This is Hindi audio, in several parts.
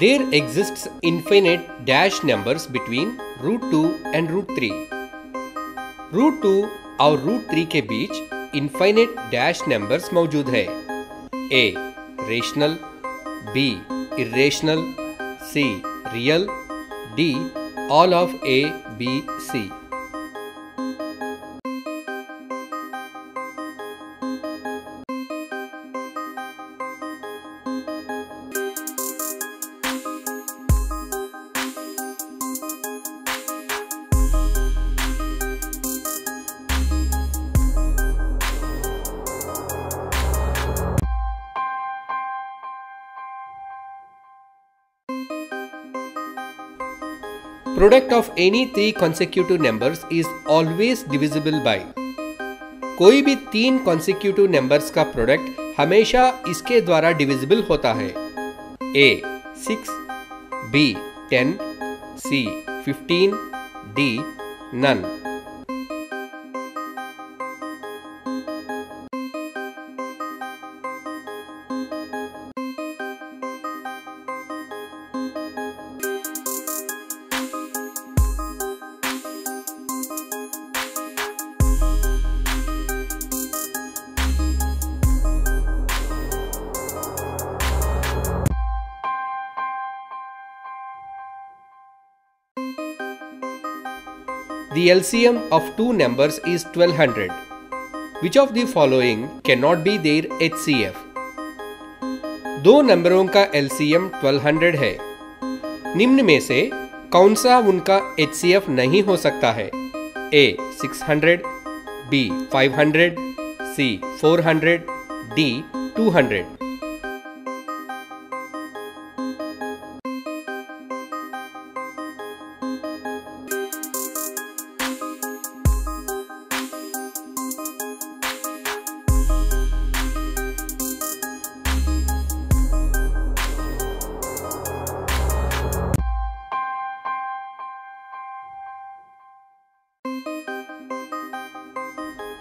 There exists infinite dash numbers between root 2 and root 3. Root two और रूट थ्री के बीच इनफाइनेट डैश नंबर्स मौजूद है A rational B irrational C real D all of A B C product of any three consecutive numbers is always divisible by कोई भी तीन कॉन्सिक्यूटिव नंबर्स का प्रोडक्ट हमेशा इसके द्वारा डिविजिबल होता है। A six B ten C fifteen D none The LCM of two numbers is 1200. Which of the following cannot be their HCF? दो नंबरों का LCM 1200 है निम्न में से कौन सा उनका HCF नहीं हो सकता है A 600, B 500, C 400, D 200.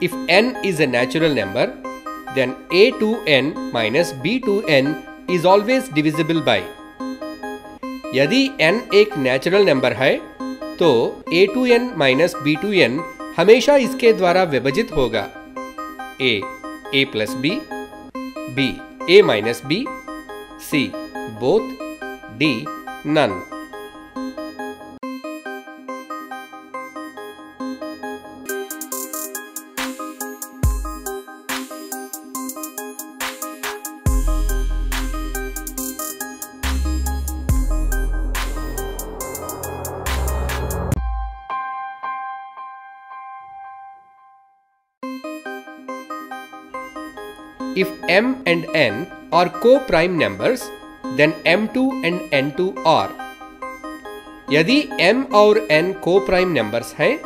If n is a natural number, then a to n minus b to n is always divisible by. यदि n एक नेचुरल नंबर है तो a two n minus B two n हमेशा इसके द्वारा विभाजित होगा a a plus B b a minus B c both d none If m and n are co-prime numbers, then m2 and n2 are. यदि m और n प्राइम नंबर्स हैं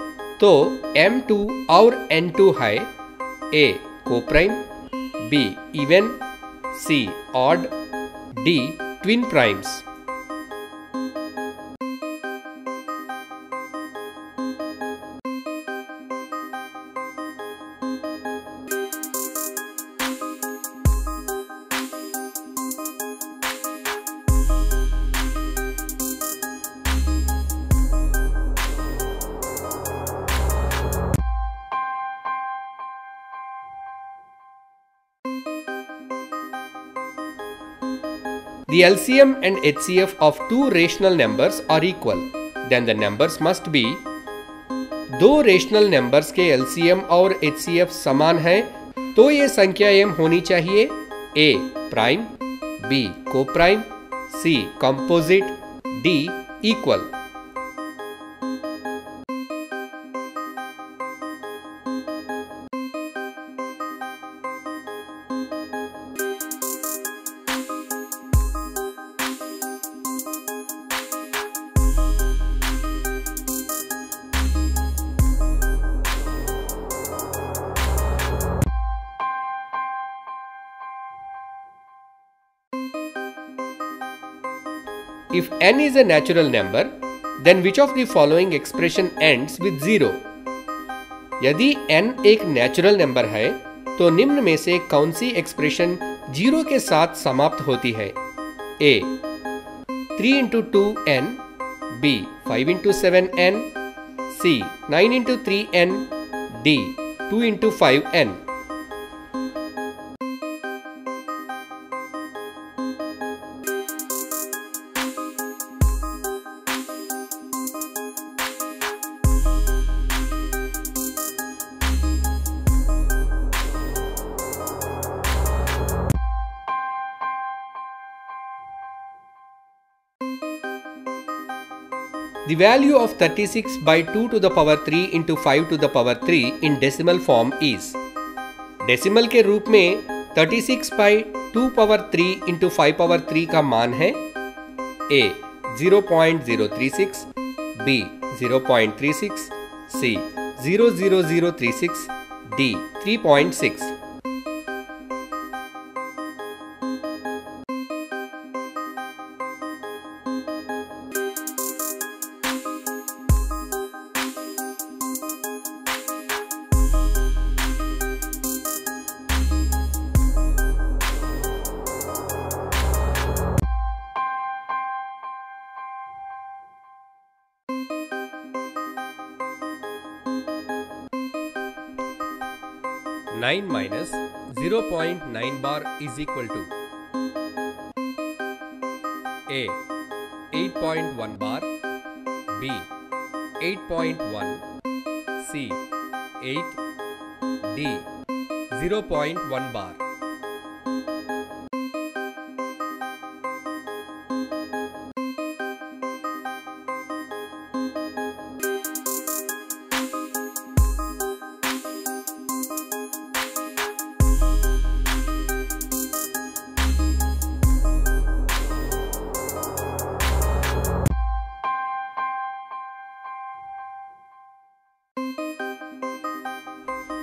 तो m2 और n2 है a prime b even c odd d twin primes The LCM and HCF of two rational numbers are equal. Then the numbers must be दो रेशनल नंबर्स के एलसीएम और एचसीएफ समान हैं, तो ये संख्या एम होनी चाहिए A prime B coprime C composite D equal If n is a natural number, then which of the following expression ends with zero? यदि n एक नेचुरल नंबर है तो निम्न में से कौन सी एक्सप्रेशन ज़ीरो के साथ समाप्त होती है A 3 into 2n, B 5 into 7n, C 9 into 3n, D 2 into 5n. The value of 36 by 2 to the power 3 into 5 to the power 3 in decimal form is decimal के रूप में 36 by 2 power 3 into five power 3 का मान है A 0.036 B 0.36 C 00036 D 3.6 9 minus 0.9 bar is equal to A 8.1 bar B 8.1 C 8 D 0.1 bar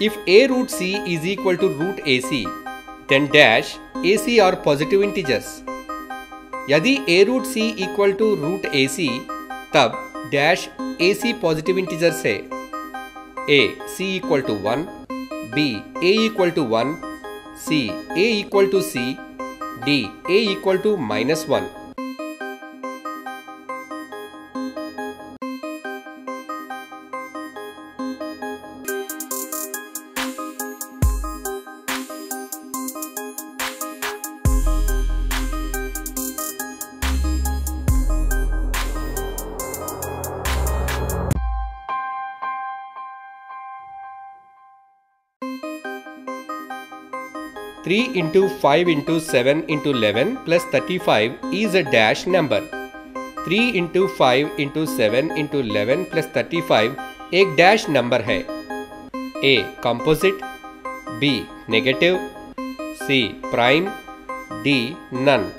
'If a root c is equal to root ac, then dash ac are positive integers. यदि a root c equal to root ac, तब dash ac positive integers है. a c equal to 1, b a equal to 1, c a equal to c, d a equal to minus 1. 3 into 5 into 7 into 11 plus 35 is a dash number. 3 into 5 into 7 into 11 plus 35 एक डैश नंबर है A composite B negative C prime D none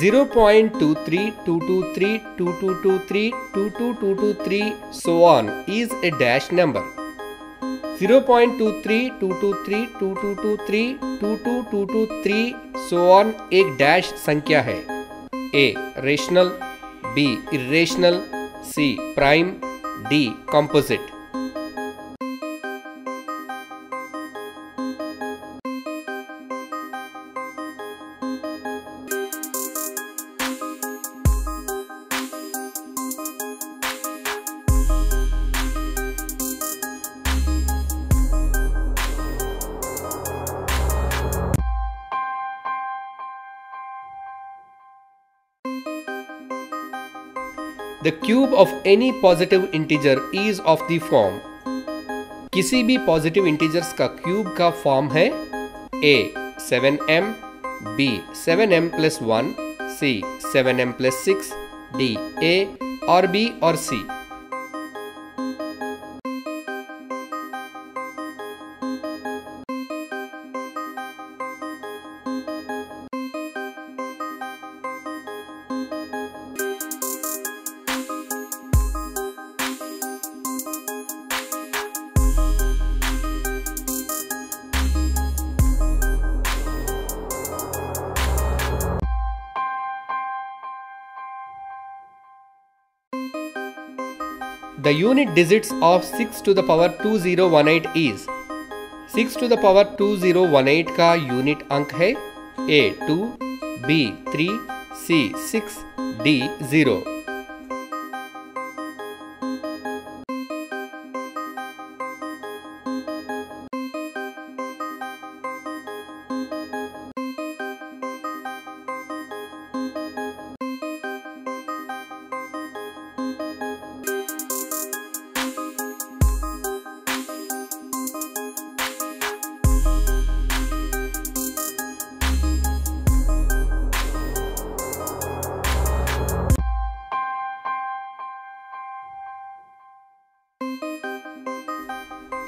0.23223223223 so on is a dash number. 0.232232232223 so on एक डैश संख्या है A rational B irrational C prime D composite 'The cube of any positive integer is of the form' किसी भी पॉजिटिव इंटीजर्स का क्यूब का फॉर्म है A seven M B seven M plus one C seven M plus six D A और बी और सी The unit digits of 6 to the power 2018 is 6 to the power 2018 का यूनिट अंक है a 2, b 3, c 6, d 0.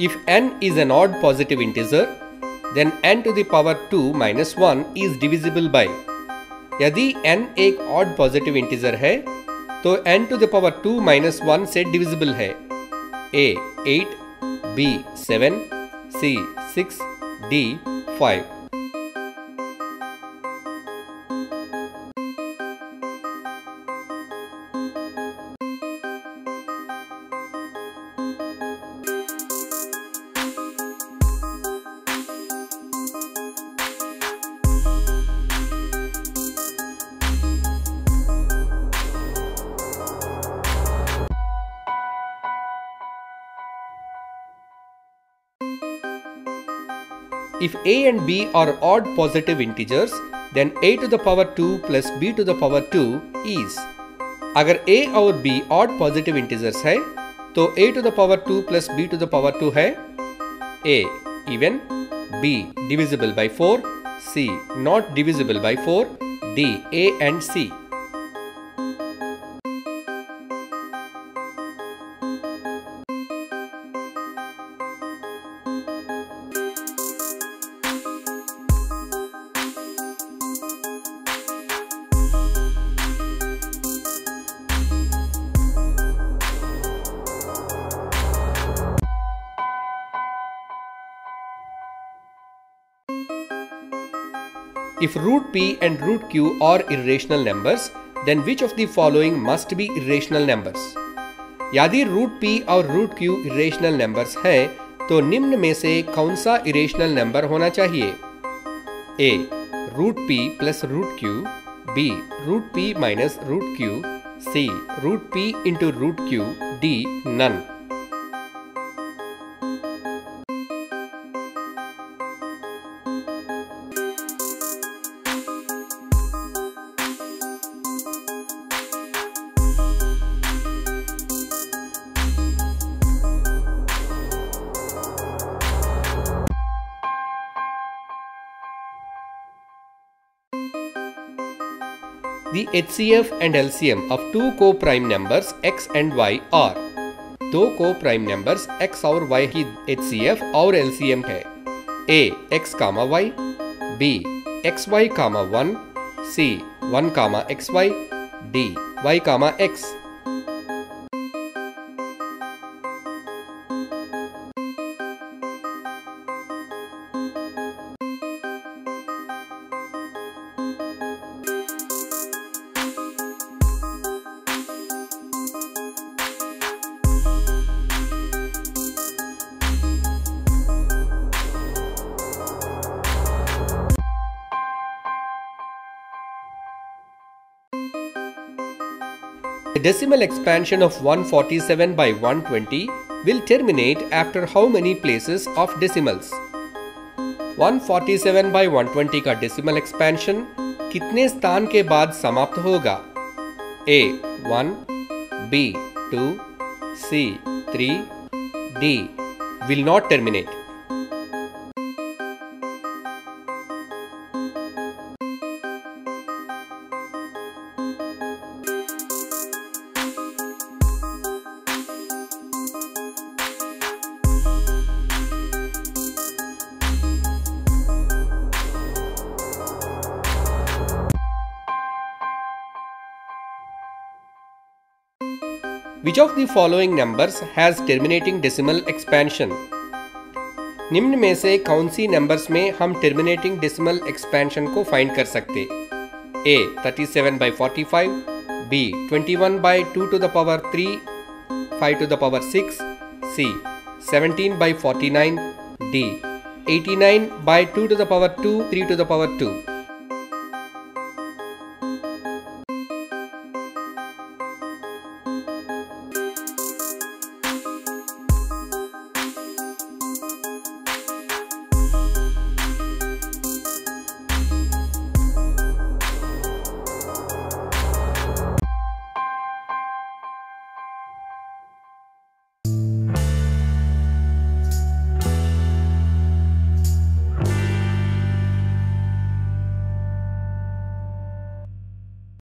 If n is an odd positive integer, then n to the power 2 minus 1 is divisible by यदि n एक odd positive integer है तो n to the power 2 minus 1 से divisible है a 8, b 7, c 6, d 5. If a and b are odd positive integers, then a to the power 2 plus b to the power 2 is अगर a और b odd positive integers है तो a to the power 2 plus b to the power 2 है a even b divisible by 4 c not divisible by 4 d a and c If root p and root q are irrational numbers, then which of the following must be irrational numbers? यदि रूट p और रूट q irrational numbers हैं, तो निम्न में से कौन सा irrational number होना चाहिए a. root p plus root q b. root p minus root q c. root p into root q d. none The HCF and LCM of two co-prime numbers x and y are दो को प्राइम नंबर्स x और y की HCF और LCM है a x comma y b x y comma one c one comma x y d y comma X The decimal expansion of 147 by 120 will terminate after how many places of decimals? 147 by 120 का decimal expansion कितने स्थान के बाद समाप्त होगा A 1 B 2 C 3 D will not terminate Which of the following numbers has terminating decimal expansion? निम्न में से कौन सी नंबर्स में हम टर्मिनेटिंग डेसिमल एक्सपेंशन को फाइंड कर सकते? A 37 seven by forty five B twenty one by two the power three five two the power six C 17 by forty D eighty nine by two two the power two three two the power two